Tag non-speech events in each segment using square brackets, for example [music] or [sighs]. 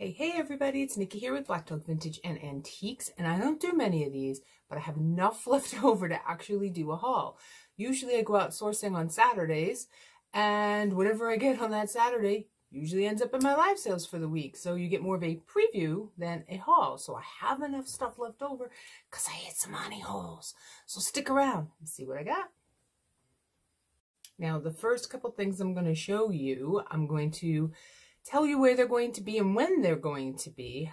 Hey, hey everybody, it's Nikki here with Black Dog Vintage and Antiques, and I don't do many of these, but I have enough [laughs] left over to actually do a haul. Usually I go out sourcing on Saturdays, and whatever I get on that Saturday usually ends up in my live sales for the week. So you get more of a preview than a haul. So I have enough stuff left over because I hit some honey holes. So stick around and see what I got. Now, the first couple things I'm going to show you, I'm going to tell you where they're going to be and when they're going to be.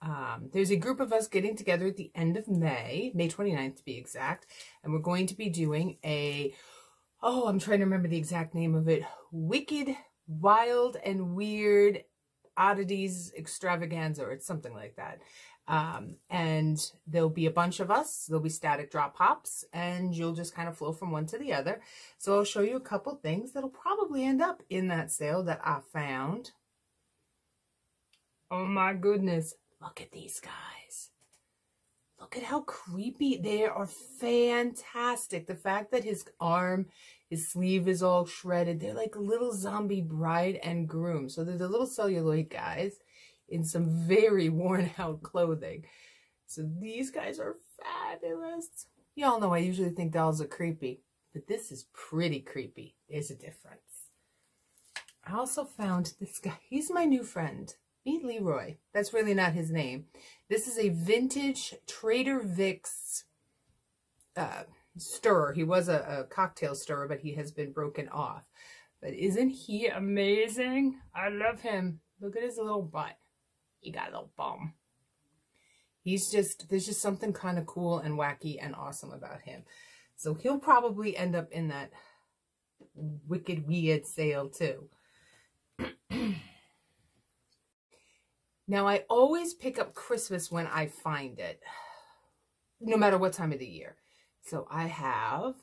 Um, there's a group of us getting together at the end of May, May 29th to be exact, and we're going to be doing a, oh, I'm trying to remember the exact name of it, Wicked, Wild, and Weird Oddities Extravaganza, or it's something like that. Um, and there'll be a bunch of us. There'll be static drop pops and you'll just kind of flow from one to the other. So I'll show you a couple things that'll probably end up in that sale that I found. Oh my goodness. Look at these guys. Look at how creepy. They are fantastic. The fact that his arm, his sleeve is all shredded. They're like little zombie bride and groom. So they're the little celluloid guys in some very worn out clothing. So these guys are fabulous. Y'all know I usually think dolls are creepy, but this is pretty creepy. There's a difference. I also found this guy. He's my new friend. Meet Leroy. That's really not his name. This is a vintage Trader Vic's uh, stirrer. He was a, a cocktail stirrer, but he has been broken off. But isn't he amazing? I love him. Look at his little butt He got a little bum. He's just, there's just something kind of cool and wacky and awesome about him. So he'll probably end up in that wicked weird sale too. [clears throat] now I always pick up Christmas when I find it, no matter what time of the year. So I have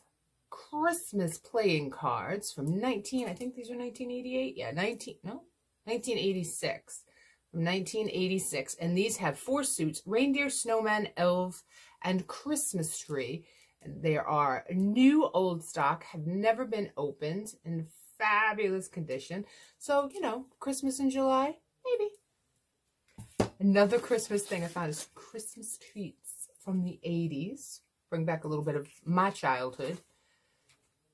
Christmas playing cards from 19, I think these are 1988. Yeah, 19, no, 1986. From 1986. And these have four suits, reindeer, snowman, elf, and Christmas tree. And they are new old stock, have never been opened, in fabulous condition. So, you know, Christmas in July, maybe. Another Christmas thing I found is Christmas treats from the 80s. Bring back a little bit of my childhood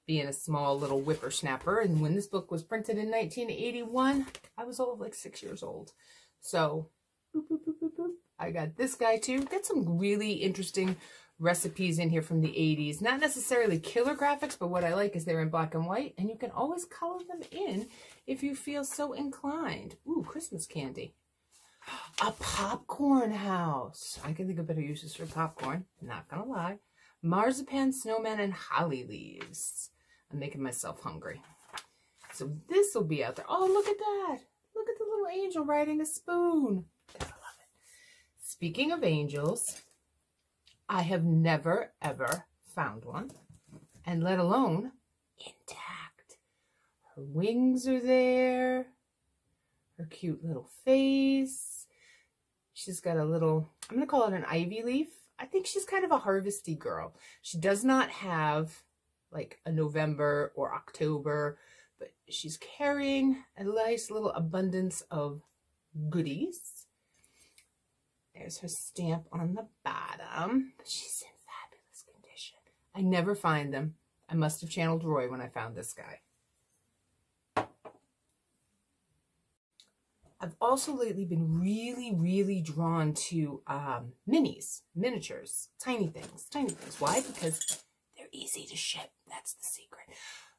being a small little whippersnapper. And when this book was printed in 1981, I was all like six years old. So, boop, boop, boop, I got this guy too. Got some really interesting recipes in here from the 80s. Not necessarily killer graphics, but what I like is they're in black and white, and you can always color them in if you feel so inclined. Ooh, Christmas candy. A popcorn house. I can think of better uses for popcorn. Not gonna lie. Marzipan, snowman, and holly leaves. I'm making myself hungry. So this will be out there. Oh, look at that. Look at the little angel riding a spoon. Gotta love it. Speaking of angels, I have never, ever found one, and let alone intact. Her wings are there, her cute little face. She's got a little, I'm going to call it an ivy leaf. I think she's kind of a harvesty girl. She does not have like a November or October but she's carrying a nice little abundance of goodies. There's her stamp on the bottom. She's in fabulous condition. I never find them. I must have channeled Roy when I found this guy. I've also lately been really, really drawn to um, minis, miniatures, tiny things, tiny things. Why? Because they're easy to ship. That's the secret.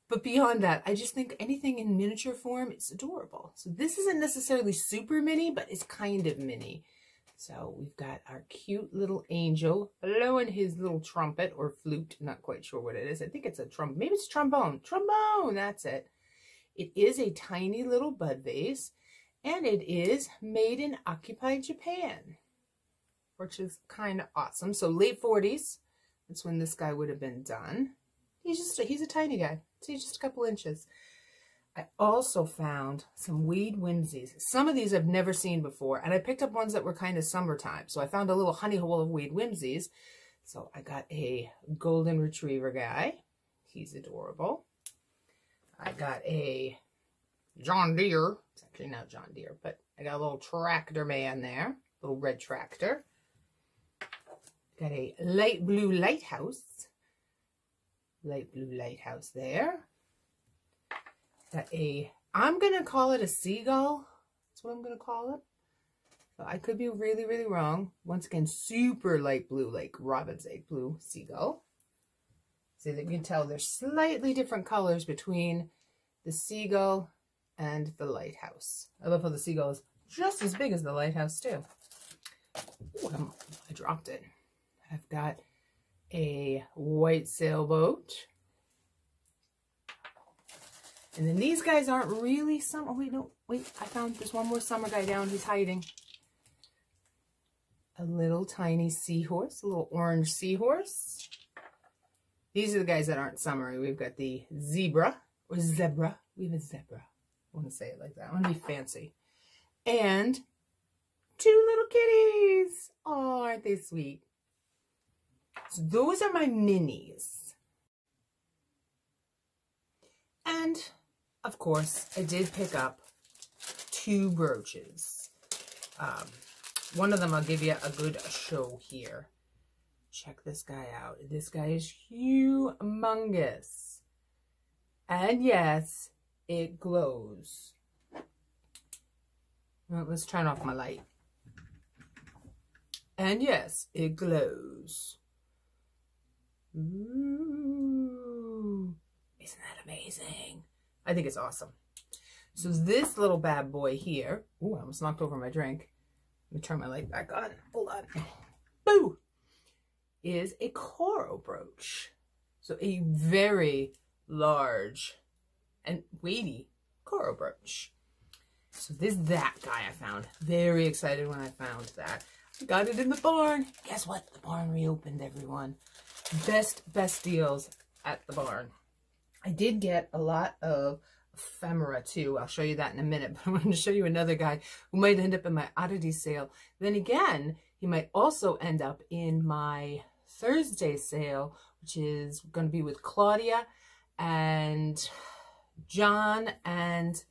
But beyond that, I just think anything in miniature form is adorable. So this isn't necessarily super mini, but it's kind of mini. So we've got our cute little angel blowing his little trumpet or flute. Not quite sure what it is. I think it's a trumpet. Maybe it's trombone. Trombone, that's it. It is a tiny little bud vase. And it is made in occupied Japan. Which is kind of awesome. So late 40s. That's when this guy would have been done. He's just, a, he's a tiny guy. He's just a couple inches. I also found some Wade Whimsies. Some of these I've never seen before, and I picked up ones that were kind of summertime. So I found a little honey hole of Wade Whimsies. So I got a golden retriever guy. He's adorable. I got a John Deere. It's actually not John Deere, but I got a little tractor man there. Little red tractor. Got a light blue lighthouse. Light blue lighthouse there. Got a, I'm going to call it a seagull. That's what I'm going to call it. I could be really, really wrong. Once again, super light blue, like robin's egg blue seagull. So that you can tell there's slightly different colors between the seagull and the lighthouse. I love how the seagull is just as big as the lighthouse too. Ooh, I dropped it. I've got a white sailboat. And then these guys aren't really summer. Oh, wait, no. Wait, I found there's one more summer guy down. He's hiding. A little tiny seahorse, a little orange seahorse. These are the guys that aren't summery. We've got the zebra or zebra. We have a zebra. I want to say it like that. I want to be fancy. And two little kitties. Oh, aren't they sweet? So those are my minis. And, of course, I did pick up two brooches. Um, one of them I'll give you a good show here. Check this guy out. This guy is humongous. And yes, it glows. Well, let's turn off my light. And yes, it glows. Ooh, isn't that amazing? I think it's awesome. So this little bad boy here, ooh, I almost knocked over my drink. Let me turn my light back on. Hold on. Boo! is a coral brooch. So a very large and weighty coral brooch. So this that guy I found. Very excited when I found that. I got it in the barn. Guess what? The barn reopened, everyone. Best, best deals at the barn. I did get a lot of ephemera too. I'll show you that in a minute, [laughs] but I'm going to show you another guy who might end up in my oddity sale. Then again, he might also end up in my Thursday sale, which is going to be with Claudia and John and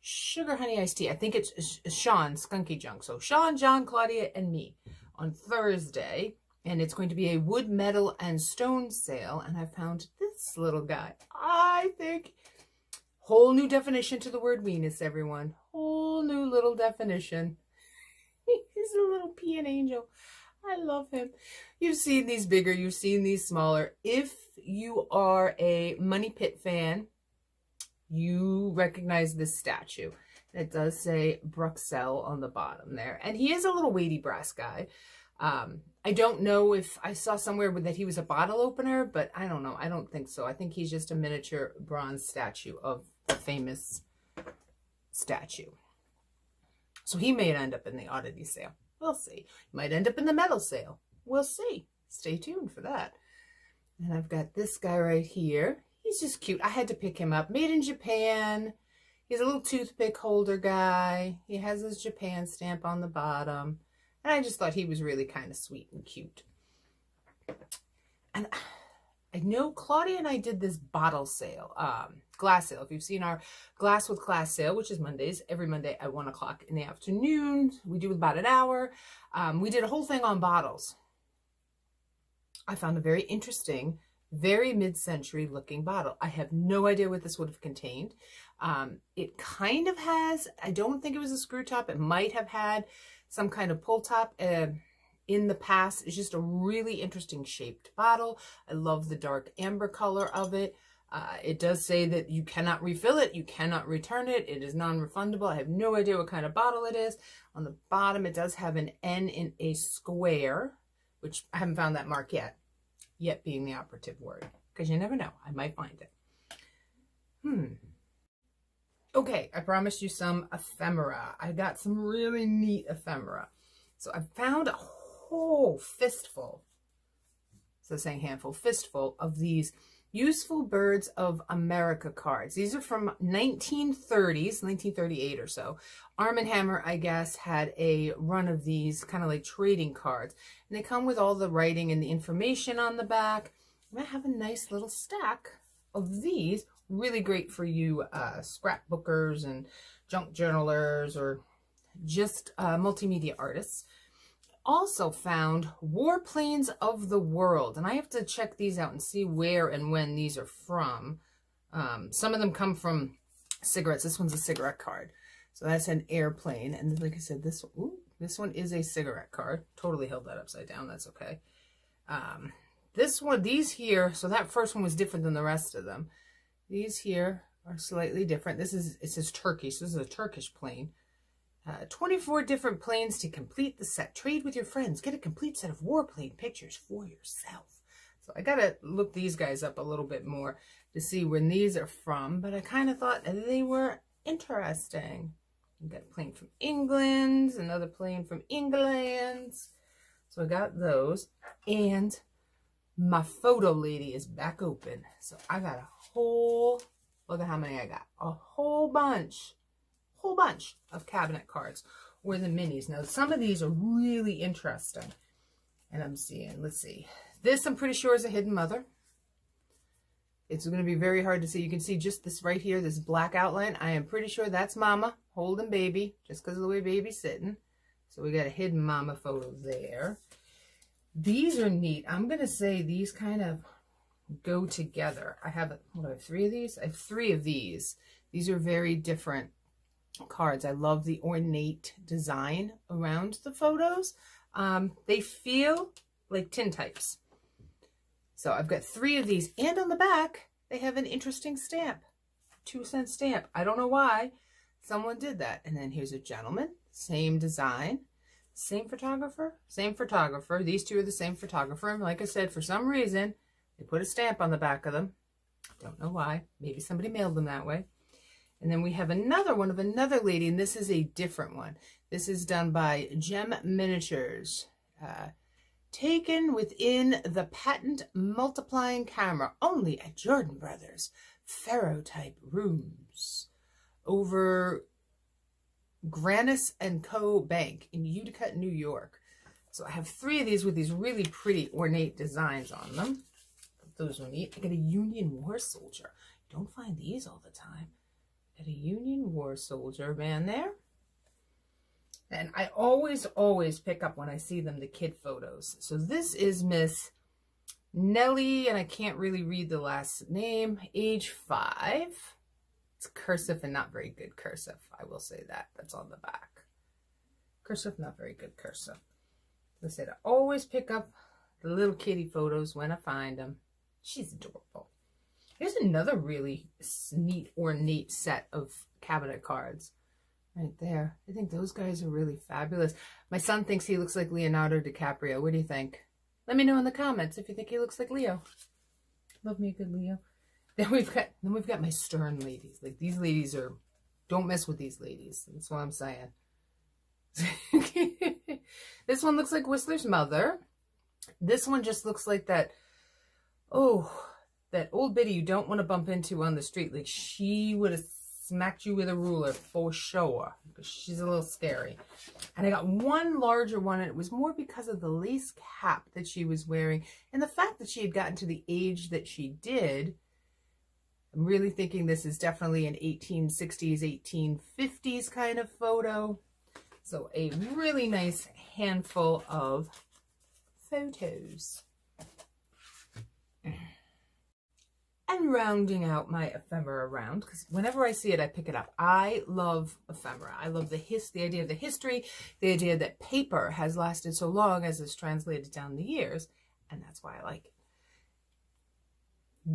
Sugar Honey Iced Tea. I think it's Sean, Skunky Junk. So Sean, John, Claudia, and me on Thursday. And it's going to be a wood, metal, and stone sale. And I found this little guy. I think whole new definition to the word Venus, everyone. Whole new little definition. [laughs] He's a little peon angel. I love him. You've seen these bigger, you've seen these smaller. If you are a Money Pit fan, you recognize this statue. It does say Bruxelles on the bottom there. And he is a little weighty brass guy. Um, I don't know if I saw somewhere that he was a bottle opener, but I don't know. I don't think so. I think he's just a miniature bronze statue of the famous statue. So he may end up in the oddity sale. We'll see. Might end up in the metal sale. We'll see. Stay tuned for that. And I've got this guy right here. He's just cute. I had to pick him up. Made in Japan. He's a little toothpick holder guy. He has his Japan stamp on the bottom. And I just thought he was really kind of sweet and cute. And [sighs] I know Claudia and I did this bottle sale, um, glass sale. If you've seen our glass with glass sale, which is Mondays, every Monday at one o'clock in the afternoon, we do about an hour. Um, we did a whole thing on bottles. I found a very interesting, very mid-century looking bottle. I have no idea what this would have contained. Um, it kind of has, I don't think it was a screw top. It might have had some kind of pull top. Uh, in the past. It's just a really interesting shaped bottle. I love the dark amber color of it. Uh, it does say that you cannot refill it. You cannot return it. It is non-refundable. I have no idea what kind of bottle it is. On the bottom, it does have an N in a square, which I haven't found that mark yet. Yet being the operative word. Because you never know. I might find it. Hmm. Okay, I promised you some ephemera. I got some really neat ephemera. So I found a whole fistful, so saying handful, fistful of these useful birds of America cards. These are from 1930s, 1938 or so. Arm & Hammer, I guess, had a run of these kind of like trading cards. And they come with all the writing and the information on the back. I have a nice little stack of these Really great for you uh, scrapbookers and junk journalers or just uh, multimedia artists. Also found Warplanes of the World. And I have to check these out and see where and when these are from. Um, some of them come from cigarettes. This one's a cigarette card. So that's an airplane. And like I said, this, ooh, this one is a cigarette card. Totally held that upside down. That's okay. Um, this one, these here, so that first one was different than the rest of them. These here are slightly different. This is, it says Turkish. This is a Turkish plane. Uh, 24 different planes to complete the set. Trade with your friends. Get a complete set of warplane pictures for yourself. So I got to look these guys up a little bit more to see when these are from, but I kind of thought they were interesting. You got a plane from England, another plane from England. So I got those. And my photo lady is back open. So I got a whole, look at how many I got. A whole bunch, whole bunch of cabinet cards or the minis. Now, some of these are really interesting. And I'm seeing, let's see. This, I'm pretty sure, is a hidden mother. It's going to be very hard to see. You can see just this right here, this black outline. I am pretty sure that's mama holding baby, just because of the way baby's sitting. So we got a hidden mama photo there. These are neat. I'm going to say these kind of go together. I have, what I have, three of these? I have three of these. These are very different cards. I love the ornate design around the photos. Um, they feel like tintypes. So I've got three of these. And on the back, they have an interesting stamp. Two cent stamp. I don't know why. Someone did that. And then here's a gentleman. Same design. Same photographer. Same photographer. These two are the same photographer. And like I said, for some reason, they put a stamp on the back of them. Don't know why. Maybe somebody mailed them that way. And then we have another one of another lady, and this is a different one. This is done by Gem Miniatures. Uh, taken within the patent multiplying camera only at Jordan Brothers Ferrotype Rooms over Granis and Co. Bank in Utica, New York. So I have three of these with these really pretty ornate designs on them. Those are neat. I got a Union War Soldier. Don't find these all the time. A Union War Soldier man there. And I always, always pick up when I see them the kid photos. So this is Miss Nellie, and I can't really read the last name, age five. It's cursive and not very good cursive. I will say that. That's on the back. Cursive, not very good cursive. I said, I always pick up the little kitty photos when I find them. She's adorable. Here's another really neat, ornate set of cabinet cards right there. I think those guys are really fabulous. My son thinks he looks like Leonardo DiCaprio. What do you think? Let me know in the comments if you think he looks like Leo. Love me a good Leo. Then we've got then we've got my stern ladies. Like these ladies are don't mess with these ladies. That's what I'm saying. [laughs] this one looks like Whistler's mother. This one just looks like that oh that old biddy you don't want to bump into on the street. Like she would have smacked you with a ruler for sure. She's a little scary. And I got one larger one, and it was more because of the lace cap that she was wearing. And the fact that she had gotten to the age that she did. I'm really thinking this is definitely an 1860s, 1850s kind of photo. So a really nice handful of photos. And rounding out my ephemera round because whenever I see it, I pick it up. I love ephemera. I love the his the idea of the history, the idea that paper has lasted so long as it's translated down the years, and that's why I like it.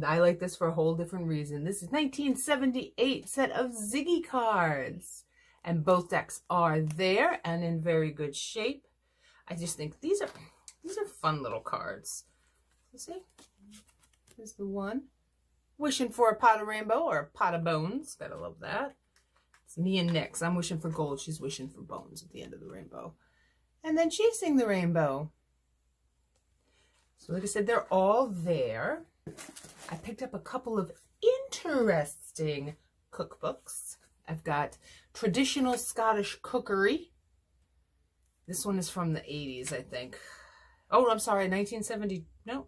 I like this for a whole different reason. This is 1978 set of Ziggy cards, and both decks are there and in very good shape. I just think these are these are fun little cards. See. Here's the one. Wishing for a pot of rainbow or a pot of bones. Gotta love that. It's me and Nyx. I'm wishing for gold. She's wishing for bones at the end of the rainbow. And then chasing the rainbow. So like I said, they're all there. I picked up a couple of interesting cookbooks. I've got Traditional Scottish Cookery. This one is from the 80s, I think. Oh, I'm sorry, 1970. No,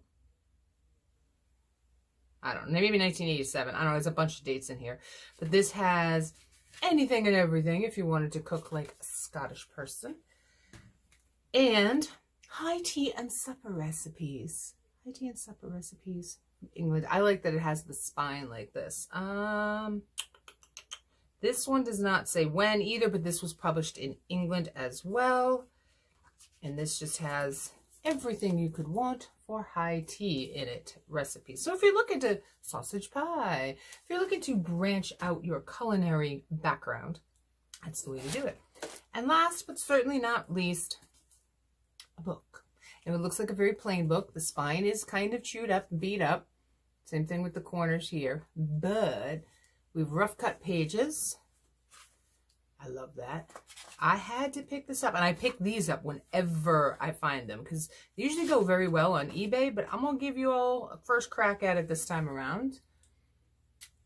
I don't know, maybe 1987. I don't know, there's a bunch of dates in here. But this has anything and everything if you wanted to cook like a Scottish person. And high tea and supper recipes. High tea and supper recipes England. I like that it has the spine like this. Um, this one does not say when either, but this was published in England as well. And this just has everything you could want for high tea in it recipe. So if you're looking to sausage pie, if you're looking to branch out your culinary background, that's the way to do it. And last but certainly not least, a book. And it looks like a very plain book. The spine is kind of chewed up beat up. Same thing with the corners here. But we've rough cut pages. I love that. I had to pick this up, and I pick these up whenever I find them, because they usually go very well on eBay, but I'm going to give you all a first crack at it this time around.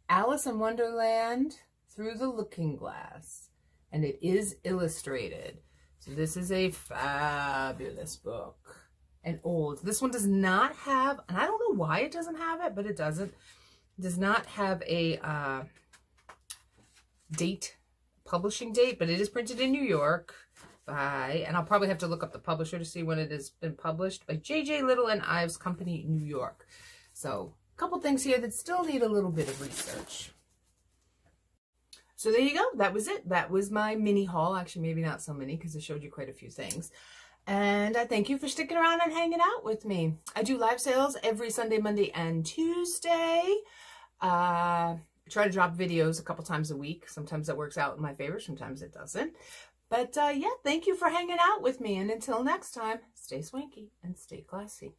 Alice in Wonderland Through the Looking Glass, and it is illustrated. So this is a fabulous book, and old. This one does not have, and I don't know why it doesn't have it, but it doesn't, does not have a uh, date publishing date, but it is printed in New York by, and I'll probably have to look up the publisher to see when it has been published, by J.J. Little and Ives Company, New York. So a couple things here that still need a little bit of research. So there you go. That was it. That was my mini haul. Actually, maybe not so many because I showed you quite a few things. And I thank you for sticking around and hanging out with me. I do live sales every Sunday, Monday, and Tuesday. Uh, Try to drop videos a couple times a week. Sometimes that works out in my favor, sometimes it doesn't. But uh, yeah, thank you for hanging out with me. And until next time, stay swanky and stay classy.